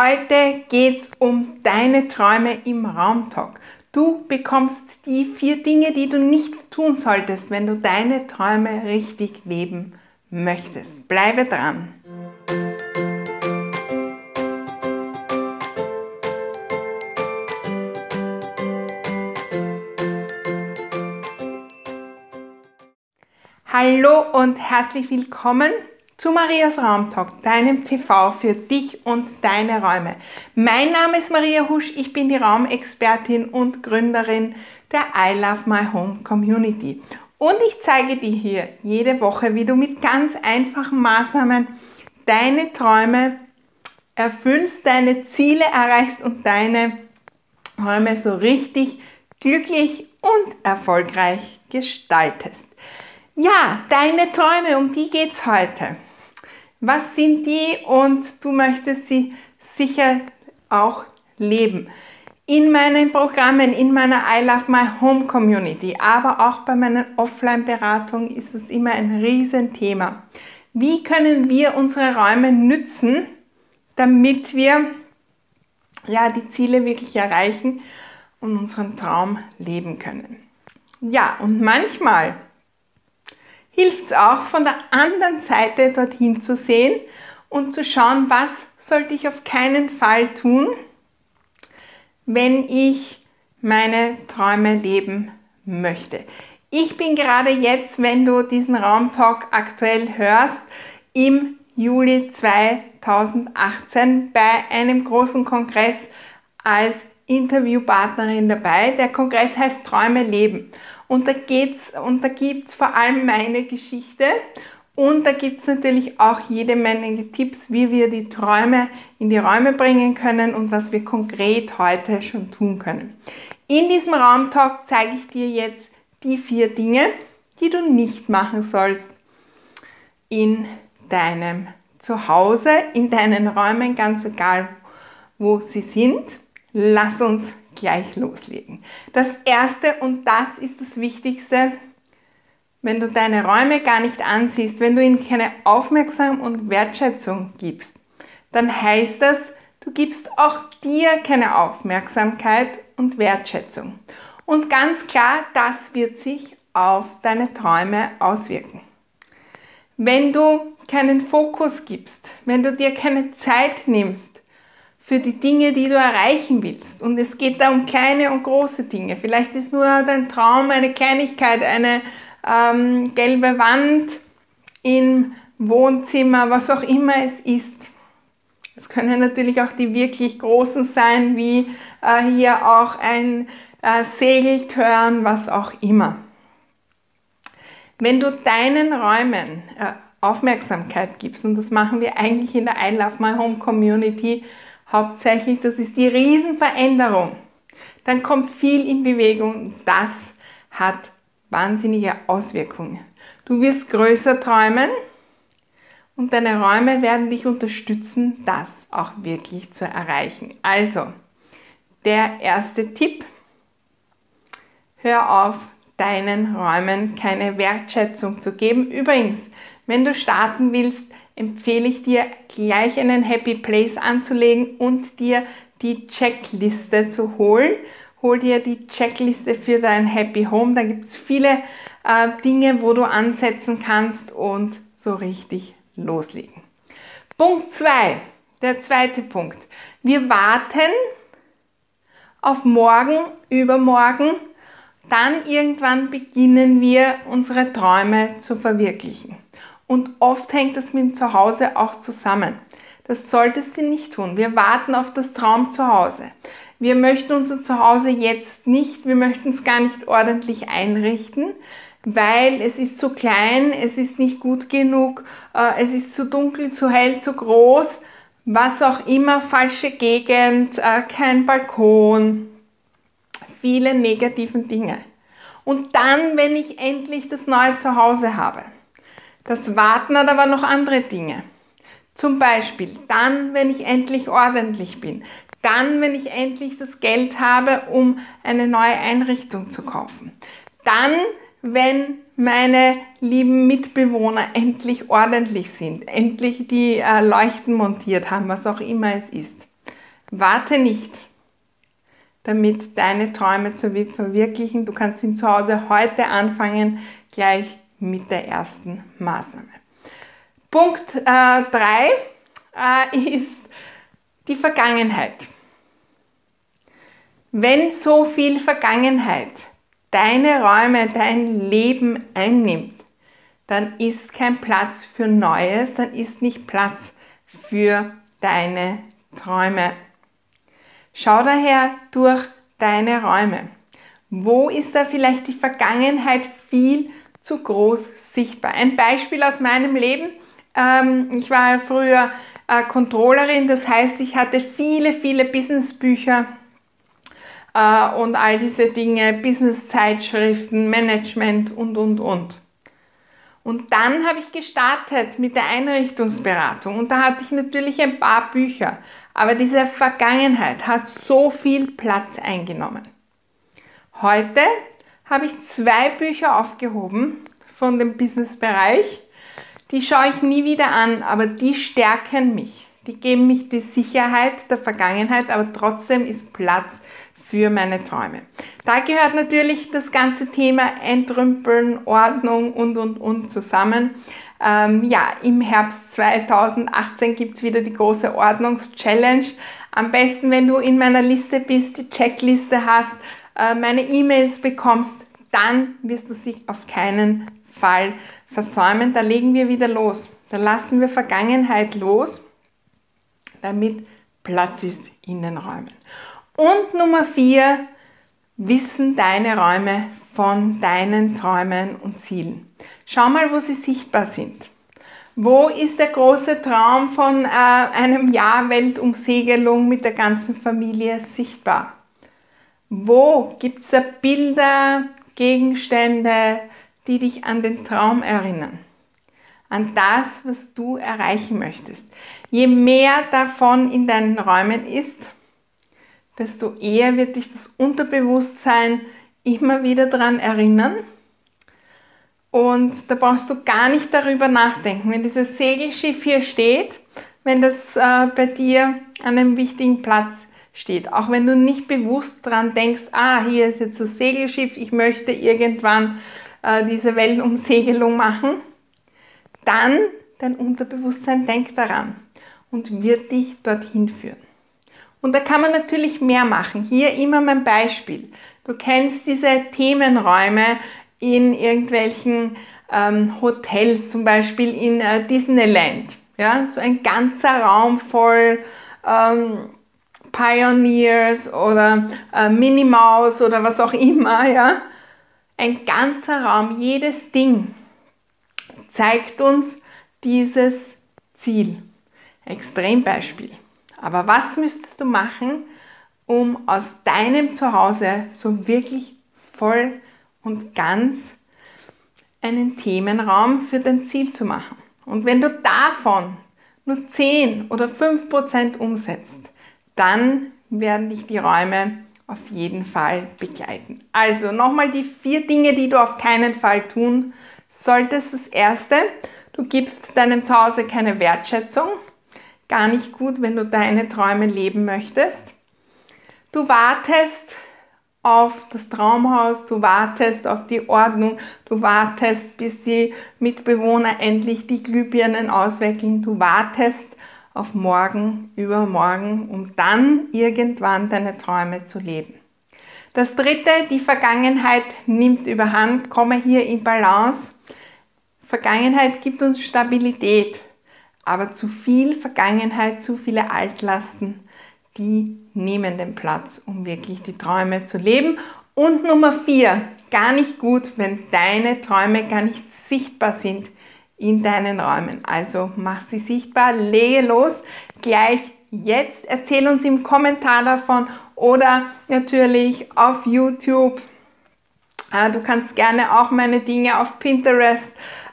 Heute geht es um deine Träume im Raumtalk. Du bekommst die vier Dinge, die du nicht tun solltest, wenn du deine Träume richtig leben möchtest. Bleibe dran. Hallo und herzlich willkommen zu Marias Raumtalk, deinem TV für dich und deine Räume. Mein Name ist Maria Husch, ich bin die Raumexpertin und Gründerin der I Love My Home Community. Und ich zeige dir hier jede Woche, wie du mit ganz einfachen Maßnahmen deine Träume erfüllst, deine Ziele erreichst und deine Räume so richtig glücklich und erfolgreich gestaltest. Ja, deine Träume, um die geht es heute. Was sind die und du möchtest sie sicher auch leben. In meinen Programmen, in meiner I Love My Home Community, aber auch bei meinen Offline-Beratungen ist es immer ein Riesenthema. Wie können wir unsere Räume nützen, damit wir ja, die Ziele wirklich erreichen und unseren Traum leben können? Ja, und manchmal hilft es auch von der anderen Seite dorthin zu sehen und zu schauen, was sollte ich auf keinen Fall tun, wenn ich meine Träume leben möchte. Ich bin gerade jetzt, wenn du diesen Raumtalk aktuell hörst, im Juli 2018 bei einem großen Kongress als Interviewpartnerin dabei. Der Kongress heißt Träume leben. Und da geht's und da gibt's vor allem meine Geschichte und da gibt es natürlich auch jede Menge Tipps, wie wir die Träume in die Räume bringen können und was wir konkret heute schon tun können. In diesem Raumtalk zeige ich dir jetzt die vier Dinge, die du nicht machen sollst in deinem Zuhause, in deinen Räumen, ganz egal wo sie sind. Lass uns gleich loslegen. Das Erste und das ist das Wichtigste, wenn du deine Räume gar nicht ansiehst, wenn du ihnen keine Aufmerksamkeit und Wertschätzung gibst, dann heißt das, du gibst auch dir keine Aufmerksamkeit und Wertschätzung. Und ganz klar, das wird sich auf deine Träume auswirken. Wenn du keinen Fokus gibst, wenn du dir keine Zeit nimmst, für die Dinge, die du erreichen willst. Und es geht da um kleine und große Dinge. Vielleicht ist nur dein Traum eine Kleinigkeit, eine ähm, gelbe Wand im Wohnzimmer, was auch immer es ist. Es können natürlich auch die wirklich großen sein, wie äh, hier auch ein äh, Segeltörn, was auch immer. Wenn du deinen Räumen äh, Aufmerksamkeit gibst, und das machen wir eigentlich in der I Love My Home Community, hauptsächlich, das ist die Riesenveränderung. Dann kommt viel in Bewegung. Das hat wahnsinnige Auswirkungen. Du wirst größer träumen und deine Räume werden dich unterstützen, das auch wirklich zu erreichen. Also, der erste Tipp, hör auf, deinen Räumen keine Wertschätzung zu geben. Übrigens, wenn du starten willst, empfehle ich dir gleich einen Happy Place anzulegen und dir die Checkliste zu holen. Hol dir die Checkliste für dein Happy Home. Da gibt es viele äh, Dinge, wo du ansetzen kannst und so richtig loslegen. Punkt 2, der zweite Punkt. Wir warten auf morgen, übermorgen, dann irgendwann beginnen wir unsere Träume zu verwirklichen. Und oft hängt das mit dem Zuhause auch zusammen. Das solltest du nicht tun. Wir warten auf das Traum zu Hause. Wir möchten unser Zuhause jetzt nicht, wir möchten es gar nicht ordentlich einrichten, weil es ist zu klein, es ist nicht gut genug, äh, es ist zu dunkel, zu hell, zu groß, was auch immer, falsche Gegend, äh, kein Balkon, viele negativen Dinge. Und dann, wenn ich endlich das neue Zuhause habe, das Warten hat aber noch andere Dinge. Zum Beispiel dann, wenn ich endlich ordentlich bin. Dann, wenn ich endlich das Geld habe, um eine neue Einrichtung zu kaufen. Dann, wenn meine lieben Mitbewohner endlich ordentlich sind, endlich die äh, Leuchten montiert haben, was auch immer es ist. Warte nicht, damit deine Träume zu verwirklichen. Du kannst ihn zu Hause heute anfangen, gleich mit der ersten Maßnahme. Punkt 3 äh, äh, ist die Vergangenheit. Wenn so viel Vergangenheit deine Räume, dein Leben einnimmt, dann ist kein Platz für Neues, dann ist nicht Platz für deine Träume. Schau daher durch deine Räume. Wo ist da vielleicht die Vergangenheit viel zu groß sichtbar? Ein Beispiel aus meinem Leben. Ähm, ich war früher äh, Controllerin, das heißt, ich hatte viele, viele Businessbücher äh, und all diese Dinge, Business-Zeitschriften, Management und, und, und. Und dann habe ich gestartet mit der Einrichtungsberatung und da hatte ich natürlich ein paar Bücher, aber diese Vergangenheit hat so viel Platz eingenommen. Heute habe ich zwei Bücher aufgehoben von dem Businessbereich. Die schaue ich nie wieder an, aber die stärken mich. Die geben mich die Sicherheit der Vergangenheit, aber trotzdem ist Platz für meine Träume. Da gehört natürlich das ganze Thema Entrümpeln, Ordnung und, und, und zusammen. Ähm, ja, im Herbst 2018 gibt es wieder die große Ordnungs-Challenge. Am besten, wenn du in meiner Liste bist, die Checkliste hast, meine E-Mails bekommst, dann wirst du sie auf keinen Fall versäumen. Da legen wir wieder los. Da lassen wir Vergangenheit los, damit Platz ist in den Räumen. Und Nummer vier, wissen deine Räume von deinen Träumen und Zielen. Schau mal, wo sie sichtbar sind. Wo ist der große Traum von äh, einem Jahr Weltumsegelung mit der ganzen Familie sichtbar? Wo gibt es Bilder, Gegenstände, die dich an den Traum erinnern? An das, was du erreichen möchtest. Je mehr davon in deinen Räumen ist, desto eher wird dich das Unterbewusstsein immer wieder daran erinnern. Und da brauchst du gar nicht darüber nachdenken. Wenn dieses Segelschiff hier steht, wenn das äh, bei dir an einem wichtigen Platz steht, auch wenn du nicht bewusst daran denkst, ah, hier ist jetzt das Segelschiff, ich möchte irgendwann äh, diese Wellenumsegelung machen, dann dein Unterbewusstsein denkt daran und wird dich dorthin führen. Und da kann man natürlich mehr machen. Hier immer mein Beispiel. Du kennst diese Themenräume in irgendwelchen ähm, Hotels, zum Beispiel in äh, Disneyland. Ja, so ein ganzer Raum voll ähm, Pioneers oder äh, Minnie Maus oder was auch immer. Ja, ein ganzer Raum, jedes Ding zeigt uns dieses Ziel. Extrembeispiel. Aber was müsstest du machen, um aus deinem Zuhause so wirklich voll und ganz einen Themenraum für dein Ziel zu machen? Und wenn du davon nur 10 oder 5 Prozent umsetzt, dann werden dich die Räume auf jeden Fall begleiten. Also nochmal die vier Dinge, die du auf keinen Fall tun solltest. Das erste, du gibst deinem Zuhause keine Wertschätzung gar nicht gut, wenn du deine Träume leben möchtest. Du wartest auf das Traumhaus, du wartest auf die Ordnung, du wartest, bis die Mitbewohner endlich die Glühbirnen auswechseln, du wartest auf morgen, übermorgen, um dann irgendwann deine Träume zu leben. Das dritte, die Vergangenheit nimmt überhand, komme hier in Balance. Vergangenheit gibt uns Stabilität. Aber zu viel Vergangenheit, zu viele Altlasten, die nehmen den Platz, um wirklich die Träume zu leben. Und Nummer vier, gar nicht gut, wenn deine Träume gar nicht sichtbar sind in deinen Räumen. Also mach sie sichtbar, lege los, gleich jetzt. Erzähl uns im Kommentar davon oder natürlich auf YouTube. Ah, du kannst gerne auch meine Dinge auf Pinterest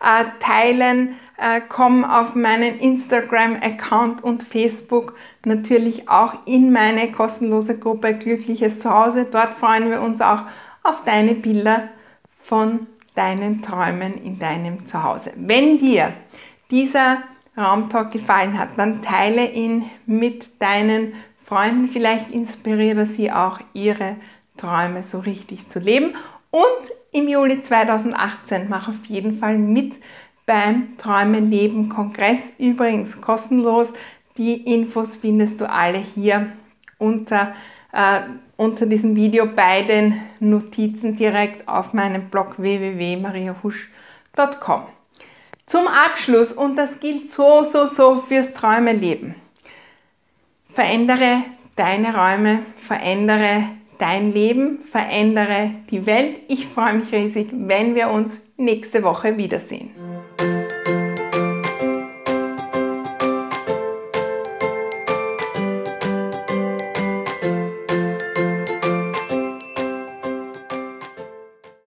äh, teilen äh, komm auf meinen Instagram-Account und Facebook natürlich auch in meine kostenlose Gruppe Glückliches Zuhause. Dort freuen wir uns auch auf deine Bilder von deinen Träumen in deinem Zuhause. Wenn dir dieser Raumtalk gefallen hat, dann teile ihn mit deinen Freunden. Vielleicht inspiriert er sie auch, ihre Träume so richtig zu leben. Und im Juli 2018 mach auf jeden Fall mit beim Träume Leben Kongress. Übrigens kostenlos. Die Infos findest du alle hier unter, äh, unter diesem Video bei den Notizen direkt auf meinem Blog www.mariahusch.com. Zum Abschluss, und das gilt so, so, so fürs Träume Leben. Verändere deine Räume, verändere dein Leben, verändere die Welt. Ich freue mich riesig, wenn wir uns nächste Woche wiedersehen.